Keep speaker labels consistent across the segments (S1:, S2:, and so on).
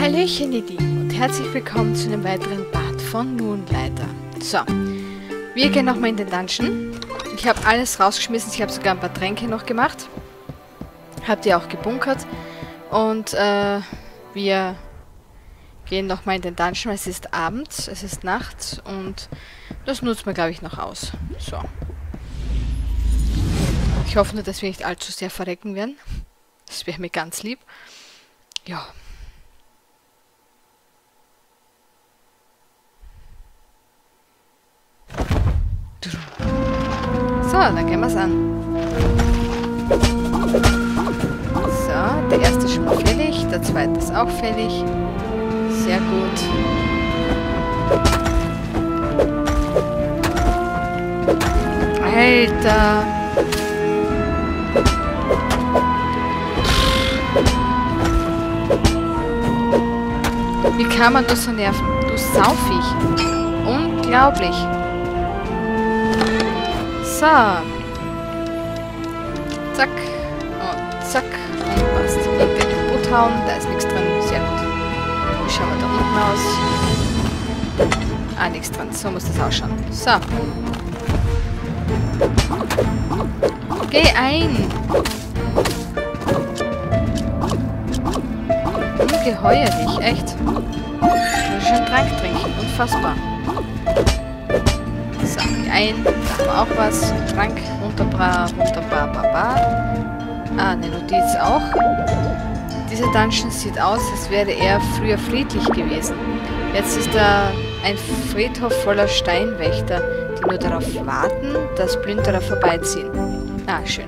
S1: Hallöchen ihr Lieben und herzlich willkommen zu einem weiteren Part von Moonlighter. So, wir gehen nochmal in den Dungeon. Ich habe alles rausgeschmissen, ich habe sogar ein paar Tränke noch gemacht. Habt ihr auch gebunkert. Und äh, wir gehen nochmal in den Dungeon, es ist Abend, es ist Nacht und das nutzt man glaube ich noch aus. So. Ich hoffe nur, dass wir nicht allzu sehr verrecken werden. Das wäre mir ganz lieb. Ja. So, dann gehen wir es an. So, der erste ist schon mal fällig, der zweite ist auch fällig. Sehr gut. Alter! Wie kann man das so nerven? Du Saufig. Unglaublich. So. Zack. Und zack. Und passt. Und den kaputt hauen. Da ist nichts drin. Sehr gut. Wie schauen wir da unten aus? Ah, nichts drin. So muss das ausschauen. So. Geh ein. Ungeheuerlich, echt. Ich schon Trank trinken. Unfassbar. Ein. Auch was. Trank, runterbra, runterbra, baba. Ah, eine Notiz auch. Dieser Dungeon sieht aus, als wäre er früher friedlich gewesen. Jetzt ist da ein Friedhof voller Steinwächter, die nur darauf warten, dass Plünderer vorbeiziehen. Ah, schön.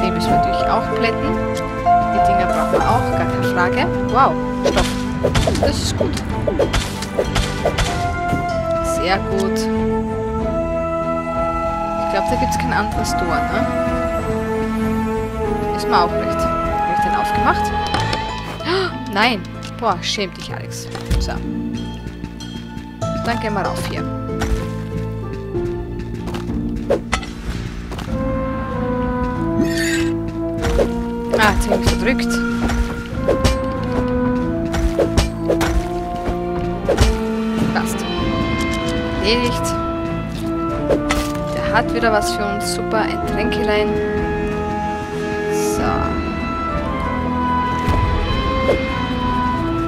S1: Den müssen wir natürlich auch plätten. Die Dinger brauchen wir auch, gar keine Frage. Wow, Stoff. Das ist gut. Sehr gut. Ich glaube, da gibt es kein anderes Tor, ne? Ist mir auch recht. Habe ich den aufgemacht? Nein. Boah, schäm dich, Alex. So. Dann gehen wir rauf hier. Ah, jetzt habe ich verdrückt. Erledigt. Der hat wieder was für uns. Super, ein Tränkelein. So.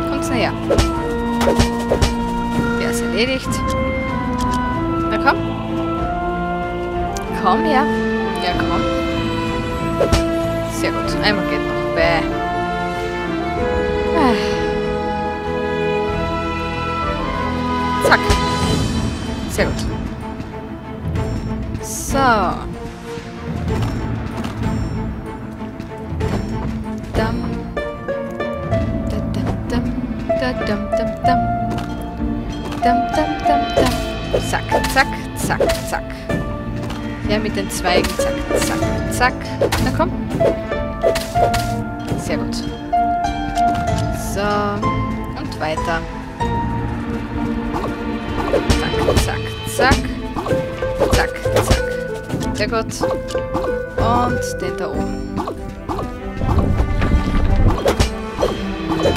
S1: Kommt's näher. Der ist erledigt. Na komm. Komm her. Ja, komm. Sehr gut. Einmal geht noch. Bäh. Zack. Sehr gut. So. Dam. Da, dam, dam. Da, dam, dam, dam. Dam, dam, dam, dam. Zack, zack, zack, zack. Ja, mit den Zweigen. Zack, zack, zack. Na komm. Sehr gut. So. Und weiter. Zack, zack, zack. Zack. Sehr gut. Und den da oben.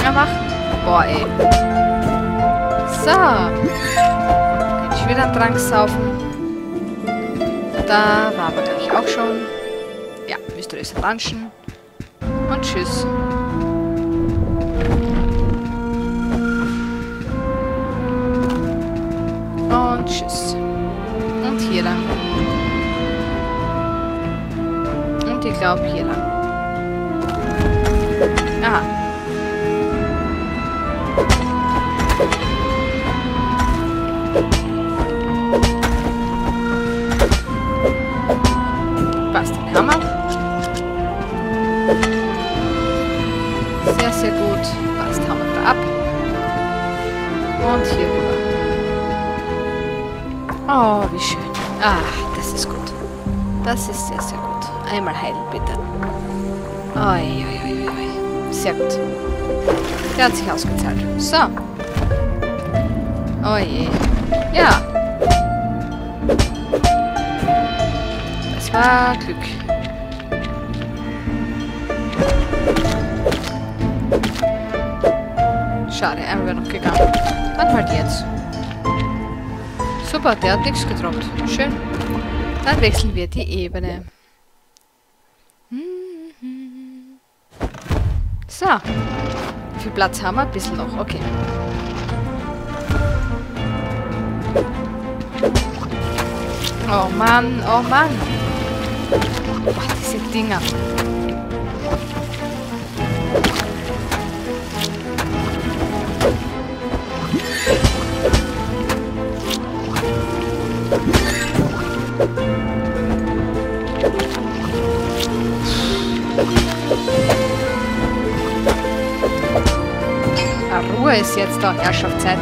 S1: Na, mach. Boah, ey. So. Kann ich wieder einen Trank saufen. Da waren wir, glaube ich, auch schon. Ja, mysteriöse Dungeon. Und tschüss. Ich glaube hier lang. Aha. Passt, den Hammer. Sehr, sehr gut. Passt, Hammer da ab. Und hier rüber. Oh, wie schön. Ah, das ist gut. Das ist sehr, sehr gut. Einmal heilen, bitte. Oi, oi, oi, oi. Sehr gut. Der hat sich ausgezahlt. So. Oh je. Ja. Das war Glück. Schade, einmal wäre noch gegangen. Dann halt jetzt. Super, der hat nichts getroppt. Schön. Dann wechseln wir die Ebene. So. Wie viel Platz haben wir? Ein bisschen noch. Okay. Oh Mann, oh Mann. Boah, diese Dinger. Ruhe ist jetzt da, Herrschaftszeit.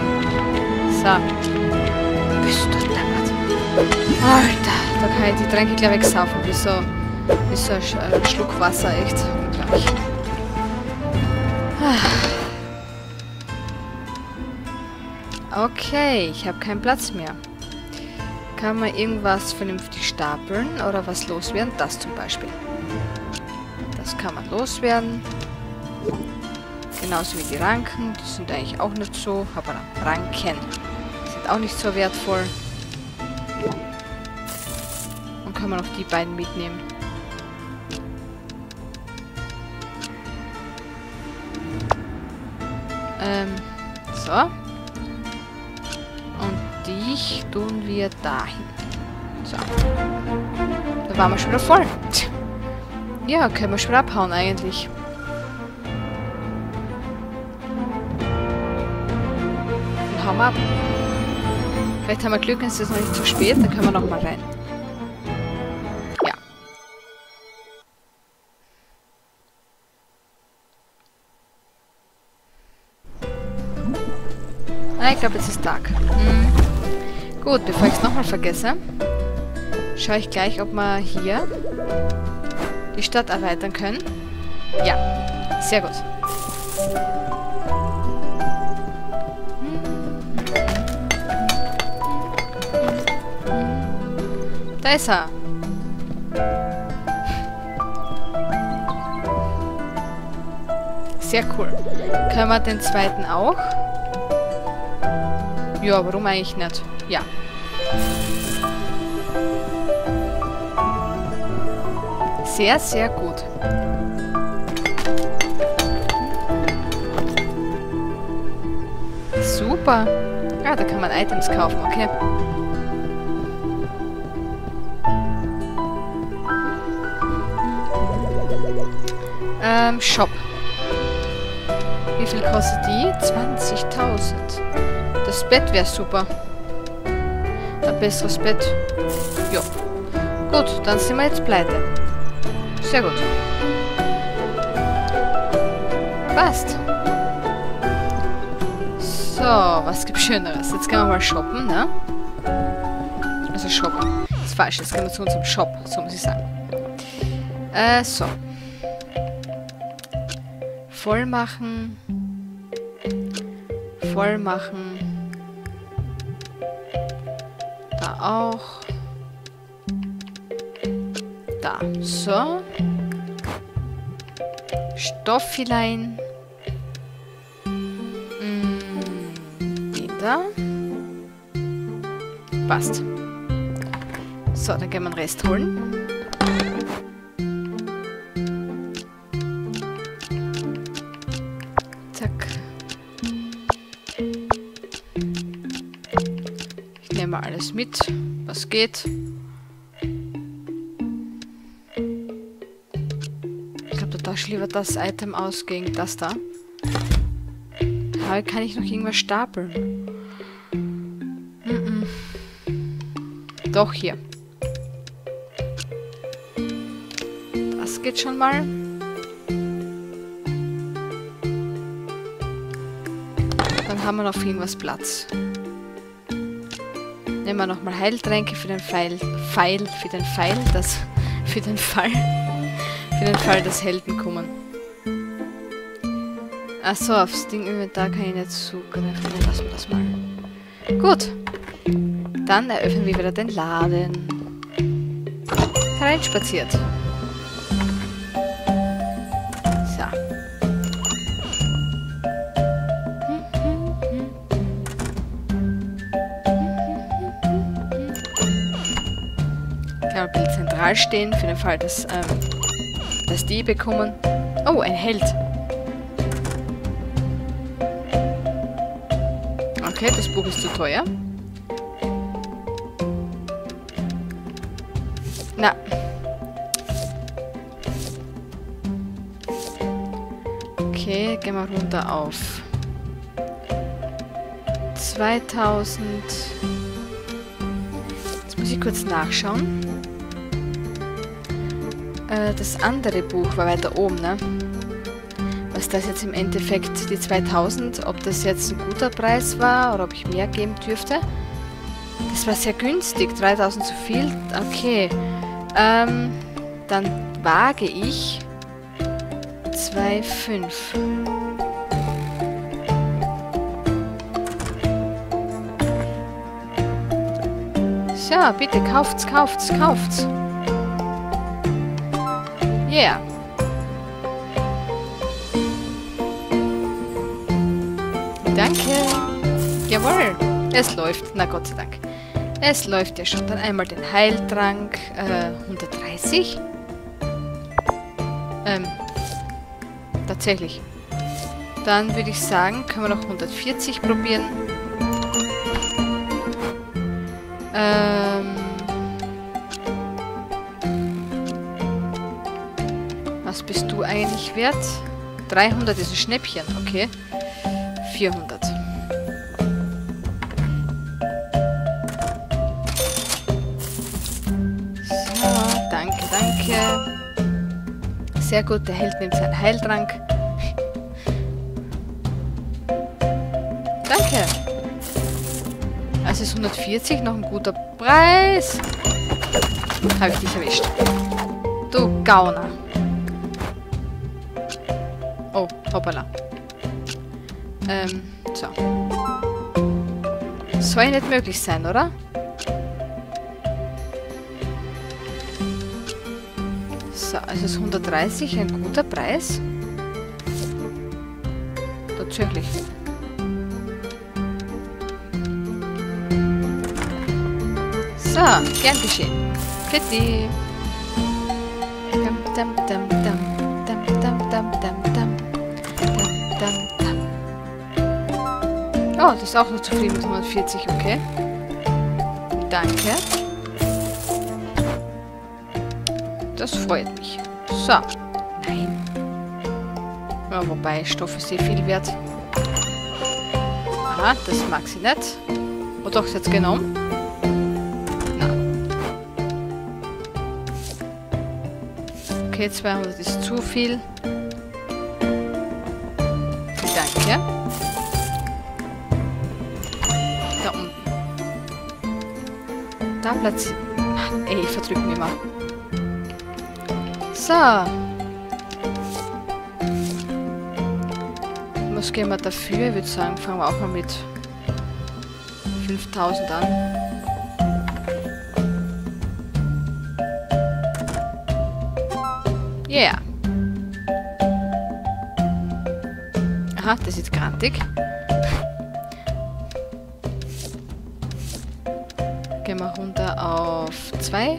S1: So. Bist du deppert. Alter, da kann ich die Tränke gleich wegsaufen, wie so, wie so ein, ein Schluck Wasser, echt unglaublich. Okay, ich habe keinen Platz mehr. Kann man irgendwas vernünftig stapeln oder was loswerden? Das zum Beispiel. Das kann man loswerden. Genauso wie die Ranken. Die sind eigentlich auch nicht so. Aber Ranken sind auch nicht so wertvoll. Und kann man auch die beiden mitnehmen. Ähm, so. Und dich tun wir dahin. So. Da waren wir schon wieder voll. Ja, können wir schon abhauen eigentlich. Wir ab. Vielleicht haben wir Glück, ist es noch nicht zu spät, dann können wir noch mal rein. Ja. Ah, ich glaube, es ist Tag. Hm. Gut, bevor ich es nochmal vergesse, schaue ich gleich, ob wir hier die Stadt erweitern können. Ja, sehr gut. Da ist er. Sehr cool. Können wir den zweiten auch? Ja, warum eigentlich nicht? Ja. Sehr, sehr gut. Super. Ah, da kann man Items kaufen, okay. Ähm, Shop. Wie viel kostet die? 20.000. Das Bett wäre super. Ein besseres Bett. Ja. Gut, dann sind wir jetzt pleite. Sehr gut. Passt. So, was gibt's Schöneres? Jetzt gehen wir mal shoppen, ne? Also shoppen. Das ist falsch, jetzt gehen wir zu unserem Shop, so muss ich sagen. Äh, so. Voll machen. Voll machen. Da auch. Da. So. Stoffilein. Mm, den da. Passt. So, dann gehen wir den Rest holen. Mit, was geht. Ich glaube, da tausche lieber das Item aus gegen das da. Aber kann ich noch irgendwas stapeln? Mm -mm. Doch, hier. Das geht schon mal. Dann haben wir noch irgendwas Platz. Nehmen wir nochmal Heiltränke für den Pfeil. Pfeil, für den Pfeil, das. Für den Fall. Für den Fall, dass Helden kommen. Achso, aufs Ding Inventar kann ich nicht zugreifen. Dann lassen wir das mal. Gut. Dann eröffnen wir wieder den Laden. Hereinspaziert. So. Regal stehen, für den Fall, dass, ähm, dass die bekommen. Oh, ein Held. Okay, das Buch ist zu teuer. Na. Okay, gehen wir runter auf 2000. Jetzt muss ich kurz nachschauen. Äh, das andere Buch war weiter oben, ne? Was das jetzt im Endeffekt, die 2000, ob das jetzt ein guter Preis war oder ob ich mehr geben dürfte. Das war sehr günstig, 3000 zu viel. Okay. Ähm, dann wage ich 2,5. So, bitte kauft's, kauft's, kauft's. Yeah. Danke. Jawohl. Es läuft. Na Gott sei Dank. Es läuft ja schon. Dann einmal den Heiltrank. Äh, 130. Ähm. Tatsächlich. Dann würde ich sagen, können wir noch 140 probieren. Ähm. Bist du eigentlich wert? 300 ist ein Schnäppchen, okay. 400. So, danke, danke. Sehr gut, der Held nimmt seinen Heiltrank. Danke. Also ist 140 noch ein guter Preis. Habe ich dich erwischt. Du Gauner. Hoppala. Ähm, so. Soll nicht möglich sein, oder? So, also ist 130 ein guter Preis. Tatsächlich. So, gern geschehen. Dum, dum, dum. Dum, Oh, das ist auch noch zufrieden mit 140, okay. Danke. Das freut mich. So. Nein. Ja, wobei, Stoff ist eh viel wert. Aha, das mag sie nicht. Oh doch, sie hat genommen. Na. Okay, 200 ist zu viel. Da unten. Da Platz. Ey, ich verdrück mich mal. So. Was gehen wir dafür? Ich würde sagen, fangen wir auch mal mit 5000 an. Yeah. Aha, das ist grantig. 2.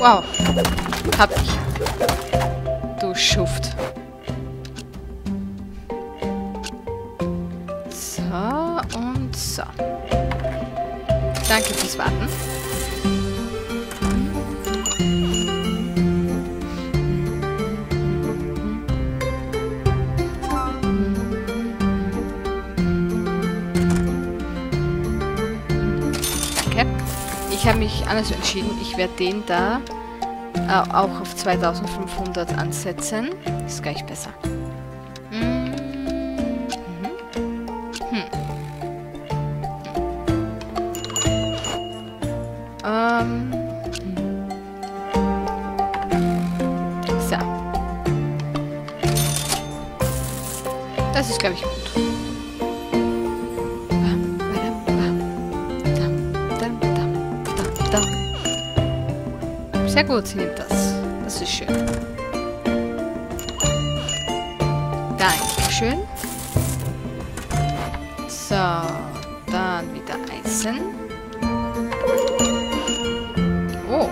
S1: Wow. Hab ich. Du Schuft. So und so. Danke fürs Warten. Habe mich anders entschieden. Ich werde den da äh, auch auf 2500 ansetzen. Ist gleich besser. Dankeschön. So, Dann wieder Eisen. Oh.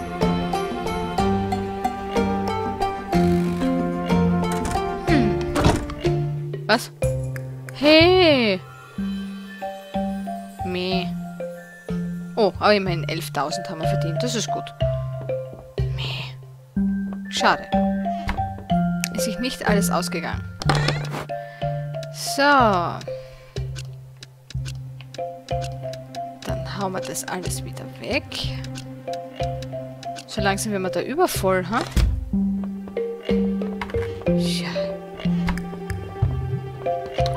S1: Hm. Was? Hey! Meh. Oh, aber immerhin 11.000 haben wir verdient. Das ist gut. Meh. Schade. Ist sich nicht alles ausgegangen. So. Dann hauen wir das alles wieder weg. So langsam werden wir da übervoll, ha? Ja.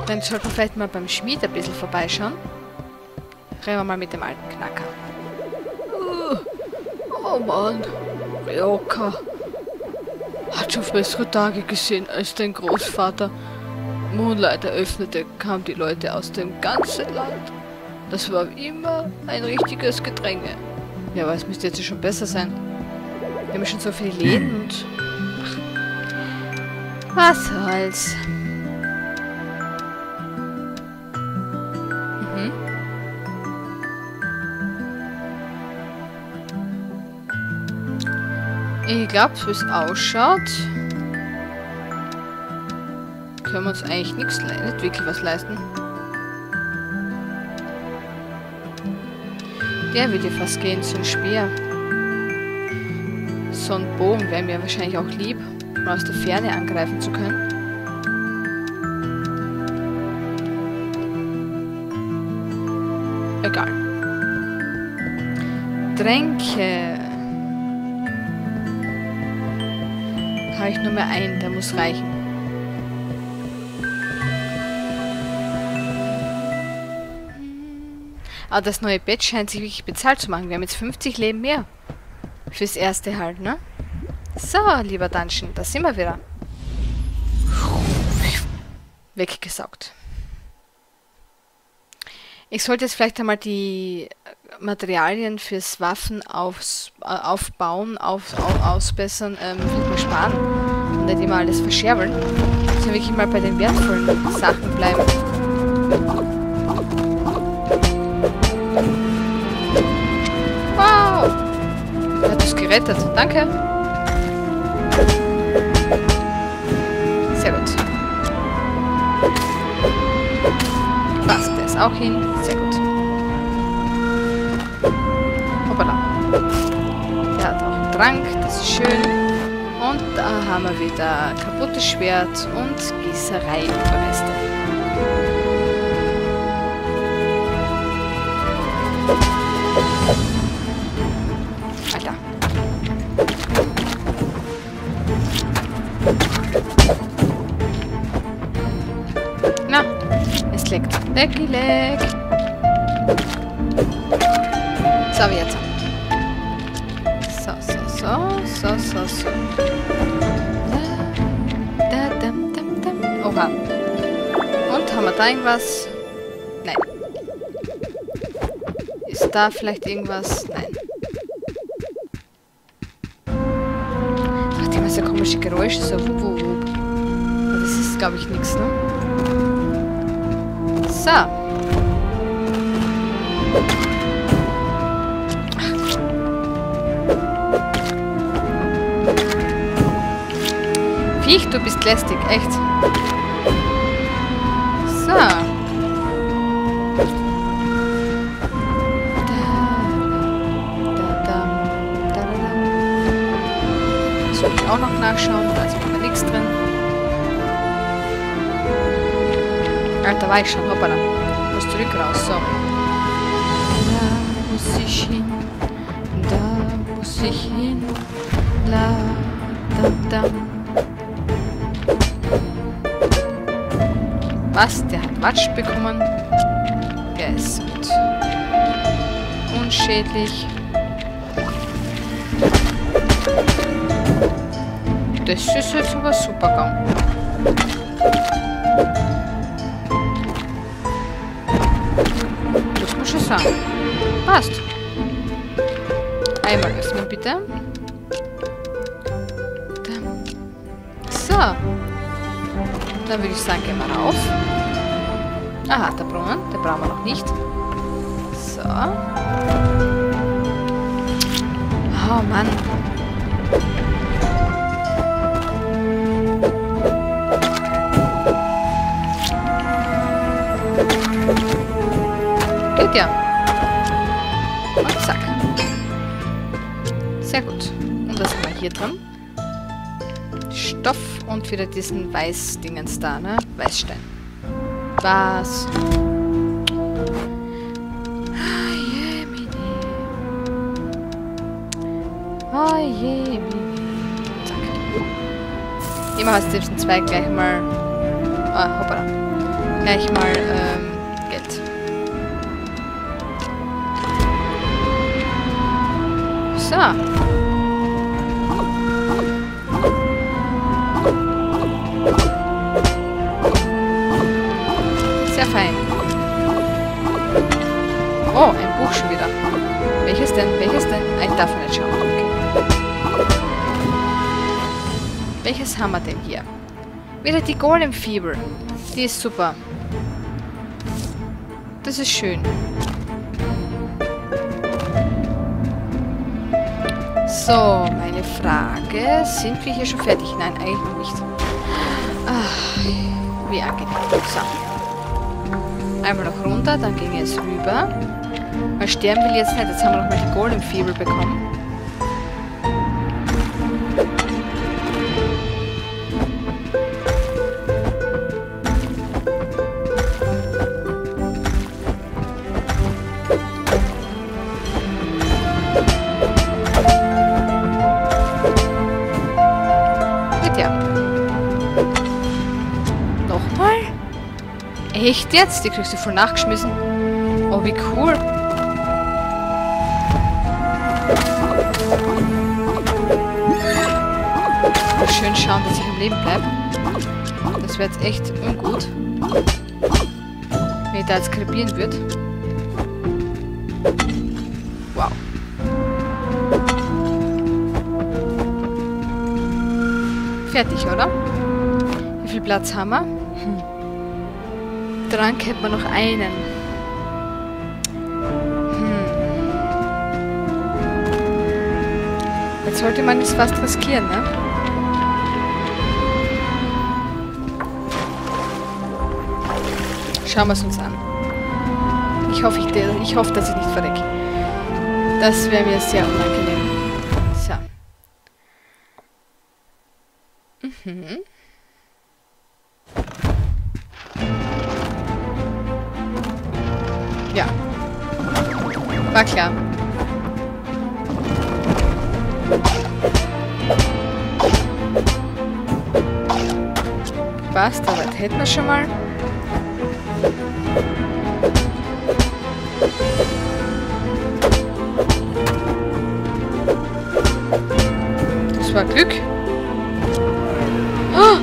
S1: Dann sollten wir vielleicht mal beim Schmied ein bisschen vorbeischauen. Reden wir mal mit dem alten Knacker. Oh Mann, Leoka. Hat schon bessere Tage gesehen als dein Großvater. Moonlight eröffnete, kamen die Leute aus dem ganzen Land. Das war immer ein richtiges Gedränge. Ja, aber es müsste jetzt schon besser sein. Wir haben schon so viele Läden und... Ach, was soll's. Mhm. Ich glaube, so wie es ausschaut, können wir uns eigentlich nichts nicht wirklich was leisten. Der würde fast gehen, so ein Speer. So ein Bogen wäre mir wahrscheinlich auch lieb, um aus der Ferne angreifen zu können. Egal. Tränke. Habe ich nur mehr einen, der muss reichen. Aber das neue Bett scheint sich wirklich bezahlt zu machen. Wir haben jetzt 50 Leben mehr. Fürs erste halt, ne? So, lieber Dungeon, da sind wir wieder. Weggesaugt. Ich sollte jetzt vielleicht einmal die Materialien fürs Waffen aufs, äh, aufbauen, auf, au, ausbessern, ähm, sparen und nicht immer alles verscherbeln. Dass wir wirklich mal bei den wertvollen Sachen bleiben. Gerettet. Danke. Sehr gut. Passt, der ist auch hin. Sehr gut. Hoppala. Der hat auch einen Trank, das ist schön. Und da haben wir wieder kaputtes Schwert und Gießerei-Überreste. Lecki leck. So, jetzt. So, so, so, so, so, so. Da, da, dam, dam, dam. Oha. Und haben wir da irgendwas? Nein. Ist da vielleicht irgendwas? Nein. Ach, die haben so komische Geräusche, so wup. Aber Das ist, glaube ich, nichts, ne? So. Viech, du bist lästig, echt. So. Soll ich auch noch nachschauen? Da ist aber nichts drin. Alter, war ich schon. Hoppala. Muss zurück raus. So. Da muss ich hin. Da muss ich hin. La, da, da. Was? Der hat Matsch bekommen? Der ist gut. Unschädlich. Das ist jetzt aber super gegangen. Sagen. Passt. Einmal öffnen, bitte. So. Dann würde ich sagen, gehen wir rauf. Aha, der Brunnen. Den brauchen wir noch nicht. Oh Mann. Geht ja. Und zack. Sehr gut. Und was haben wir hier drin? Stoff und wieder diesen Weißdingens da, ne? Weißstein. Was? Ah, je. Ah. Zack. Ich mache aus diesen zwei gleich mal... Ah, hoppala. Gleich mal, ähm, So. Sehr fein. Oh, ein Buch schon wieder. Welches denn? Welches denn? Ich darf nicht schauen. Okay. Welches haben wir denn hier? Wieder die Golem-Fibel. Die ist super. Das ist schön. So, meine Frage. Sind wir hier schon fertig? Nein, eigentlich noch nicht. Ach, wie angenehm. So. Einmal noch runter, dann ging es rüber. Weil sterben will jetzt nicht. Jetzt haben wir noch mal die Golem-Fibel bekommen. Echt jetzt? Die kriegst du voll nachgeschmissen. Oh, wie cool. Schön schauen, dass ich am Leben bleibe. Das wäre jetzt echt ungut. Wenn ich da jetzt krepieren würde. Wow. Fertig, oder? Wie viel Platz haben wir? Trank hätten wir noch einen. Hm. Jetzt sollte man es fast riskieren, ne? Schauen wir es uns an. Ich hoffe, ich, ich hoffe, dass ich nicht verrecke. Das wäre mir sehr unangenehm. Ja. War klar. Passt, aber das hätten wir schon mal. Das war Glück. Oh!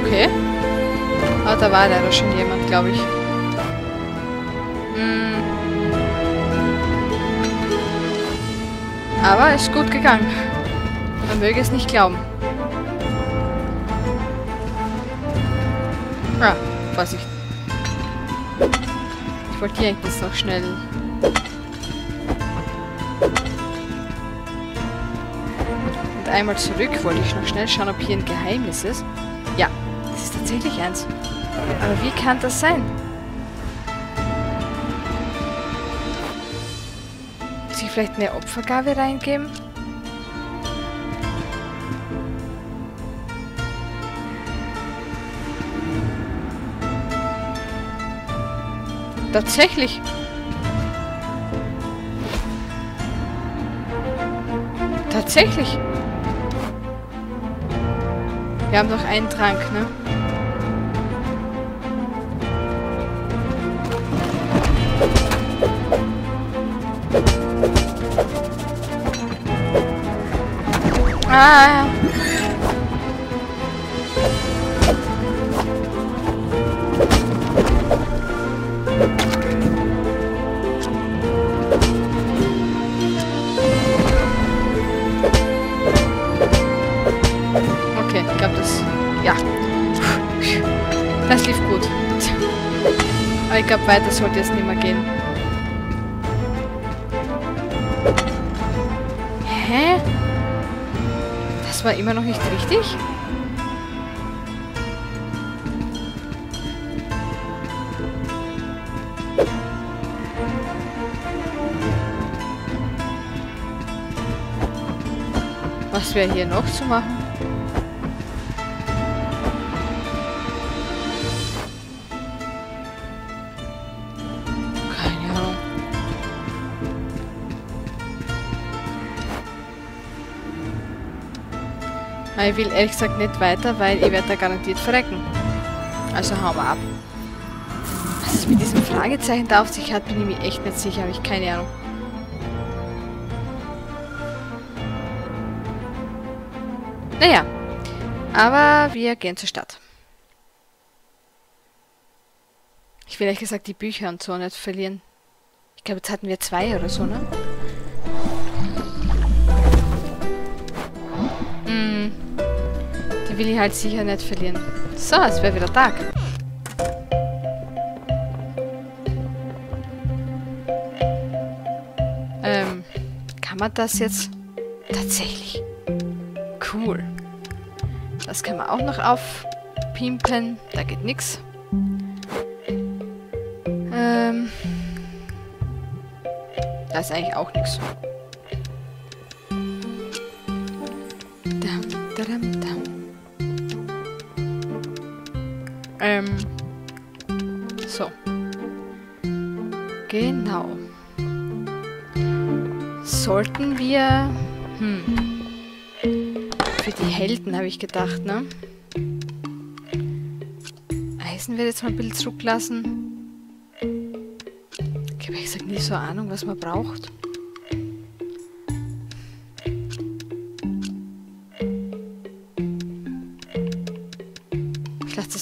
S1: Okay. Aber da war leider schon jemand, glaube ich. Aber ist gut gegangen. Man möge es nicht glauben. Ja, Vorsicht. Ich wollte hier eigentlich noch schnell... Und einmal zurück wollte ich noch schnell schauen, ob hier ein Geheimnis ist. Ja, das ist tatsächlich eins. Aber wie kann das sein? Vielleicht eine Opfergabe reingeben? Tatsächlich. Tatsächlich. Wir haben noch einen Trank, ne? Okay, ich glaube das... Ja. Das lief gut. Aber ich glaube, weiter sollte es nicht mehr gehen. War immer noch nicht richtig? Was wäre hier noch zu machen? Ich will ehrlich gesagt nicht weiter, weil ich werde da garantiert verrecken. Also hauen wir ab. Was es mit diesem Fragezeichen da auf sich hat, bin ich mir echt nicht sicher, habe ich keine Ahnung. Naja, aber wir gehen zur Stadt. Ich will ehrlich gesagt die Bücher und so nicht verlieren. Ich glaube, jetzt hatten wir zwei oder so, ne? Will ich halt sicher nicht verlieren. So, es wäre wieder Tag. Ähm, kann man das jetzt tatsächlich? Cool. Das kann man auch noch aufpimpen. Da geht nichts. Ähm. Da ist eigentlich auch nichts. Dam, dadam, dam. Ähm. So. Genau. Sollten wir... Hm. Für die Helden habe ich gedacht, ne? Eisen wird jetzt mal ein bisschen zurücklassen. Ich habe ehrlich gesagt nicht so Ahnung, was man braucht.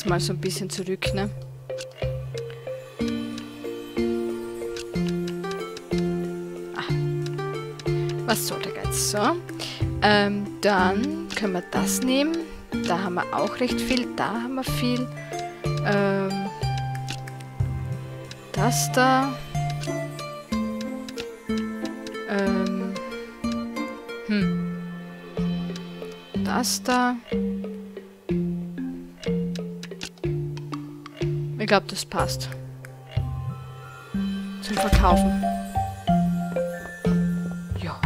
S1: Mal so ein bisschen zurück, ne? Ah. Was soll der Geiz? So. Ähm, dann können wir das nehmen. Da haben wir auch recht viel. Da haben wir viel. Ähm, das da. Ähm, hm. Das da. Glaube, das passt. Zum Verkaufen. Ja.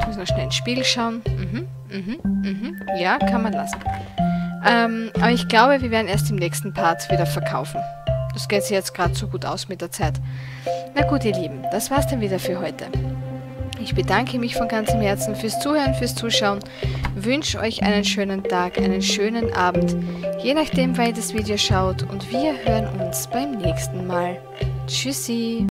S1: Ich muss noch schnell in den Spiegel schauen. Mhm, mhm, mhm. Ja, kann man lassen. Ähm, aber ich glaube, wir werden erst im nächsten Part wieder verkaufen. Das geht sich jetzt gerade so gut aus mit der Zeit. Na gut, ihr Lieben, das war's dann wieder für heute. Ich bedanke mich von ganzem Herzen fürs Zuhören, fürs Zuschauen, wünsche euch einen schönen Tag, einen schönen Abend, je nachdem, wann ihr das Video schaut und wir hören uns beim nächsten Mal. Tschüssi!